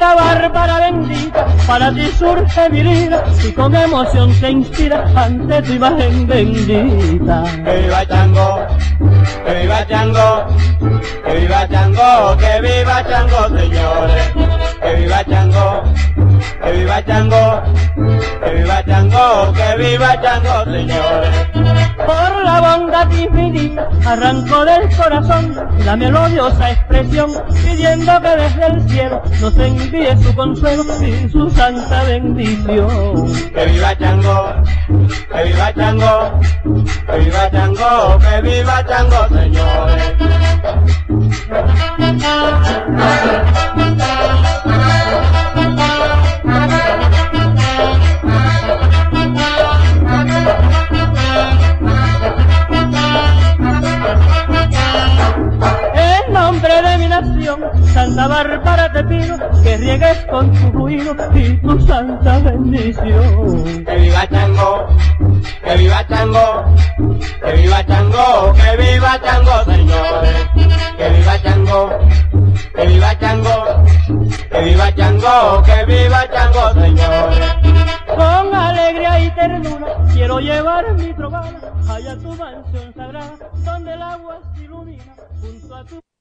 Bárbara bendita, para ti surge mi vida y con emoción se inspira ante tu imagen bendita. Que viva Chango, que viva Chango, que viva Chango, que viva Chango, señores. Que viva Chango, que viva Chango, que viva Chango, que viva Chango, señores. La bondad infinita arrancó del corazón la melodiosa expresión pidiendo que desde el cielo nos envíe su consuelo y su santa bendición. Que viva Chango, que viva Chango, que viva Chango, que viva Chango, señores. Santa Bárbara te pido que riegues con tu ruido y tu santa bendición. Que viva Chango, que viva Chango, que viva Chango, que viva Chango, señores. Que viva Chango, que viva Chango, que viva Chango, que viva Chango, señores. Con alegría y ternura quiero llevar mi trovada allá a tu mansión sagrada, donde el agua se ilumina junto a tu